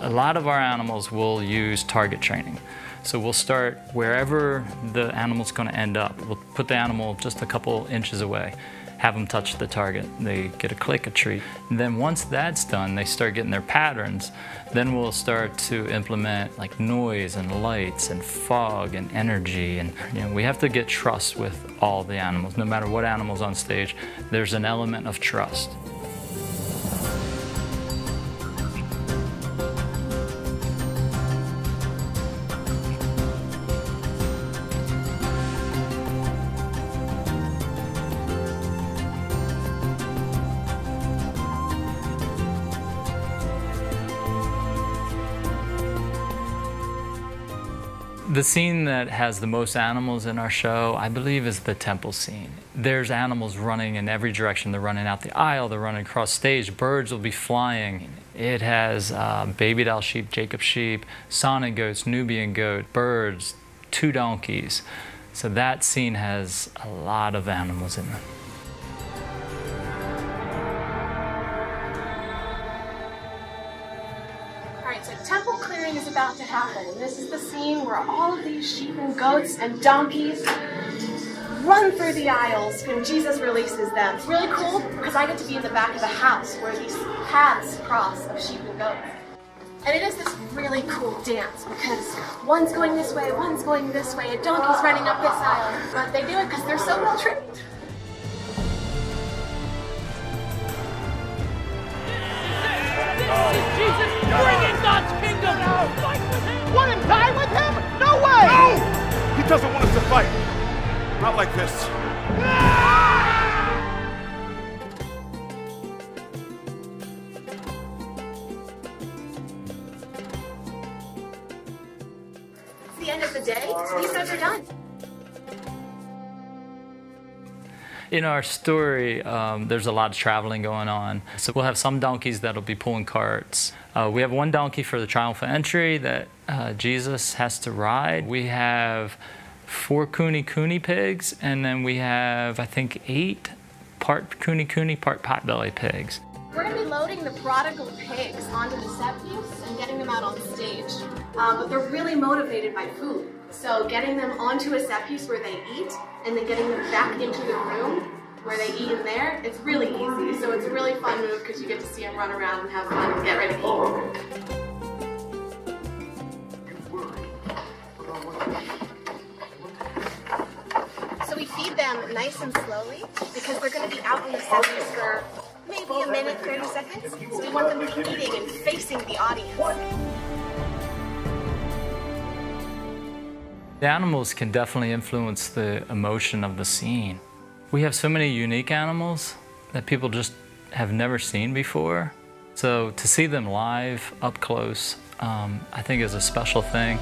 A lot of our animals will use target training. So we'll start wherever the animal's going to end up. We'll put the animal just a couple inches away, have them touch the target. They get a click, a treat. And then once that's done, they start getting their patterns. Then we'll start to implement like noise and lights and fog and energy. And you know, we have to get trust with all the animals. No matter what animal's on stage, there's an element of trust. The scene that has the most animals in our show, I believe, is the temple scene. There's animals running in every direction. They're running out the aisle, they're running across stage, birds will be flying. It has uh, baby doll sheep, Jacob sheep, Saanen goats, Nubian goat, birds, two donkeys. So that scene has a lot of animals in it. Alright, so temple clearing is about to happen, this is the scene where all of these sheep and goats and donkeys run through the aisles when Jesus releases them. It's really cool because I get to be in the back of the house where these paths cross of sheep and goats. And it is this really cool dance because one's going this way, one's going this way, a donkey's running up this aisle. But they do it because they're so well trained. Doesn't want us to fight. Not like this. It's the end of the day. These guys are done. In our story, um, there's a lot of traveling going on. So we'll have some donkeys that'll be pulling carts. Uh, we have one donkey for the triumphal entry that uh, Jesus has to ride. We have four Kune Kune pigs, and then we have, I think, eight part Kune Kune, part potbelly pigs. We're going to be loading the prodigal pigs onto the set piece and getting them out on stage. Um, but they're really motivated by food. So getting them onto a set piece where they eat and then getting them back into the room where they eat in there, it's really easy. So it's a really fun move because you get to see them run around and have fun and get ready oh, to eat. So we feed them nice and slowly because they're going to be out in the set piece for maybe a minute, 30 seconds. So we want them to be eating and facing the audience. The animals can definitely influence the emotion of the scene. We have so many unique animals that people just have never seen before. So to see them live, up close, um, I think is a special thing.